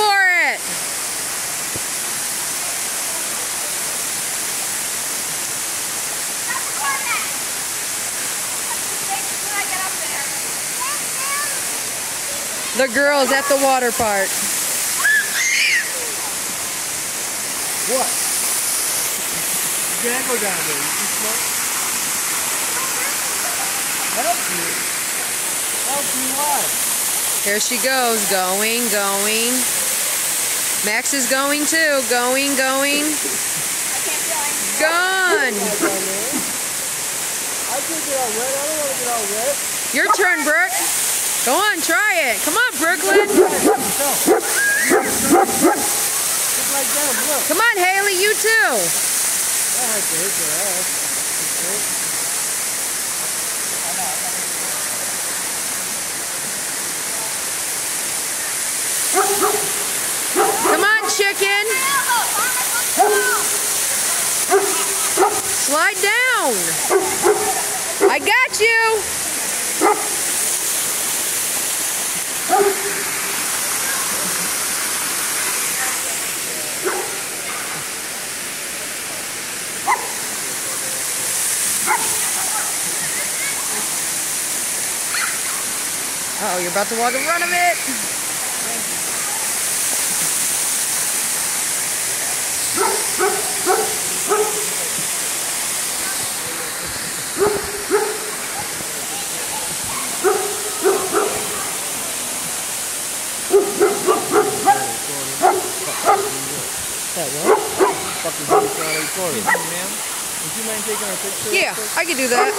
it. The girls at the water park. What? You can't go down there. You smoke. Help you? Help you why? Here she goes, going, going. Max is going too, going, going. Gone. Your turn, Brooke. Go on, try it. Come on, Brooklyn. Come on, Haley, you too. I have to hit your ass. Come on, chicken. Slide down. I got you. Oh, you're about to walk in front of it. That what? Fucking. Ma'am, would you mind taking our picture? Yeah, I can do that.